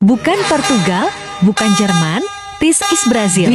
Bukan Portugal, bukan Jerman, this is Brazil.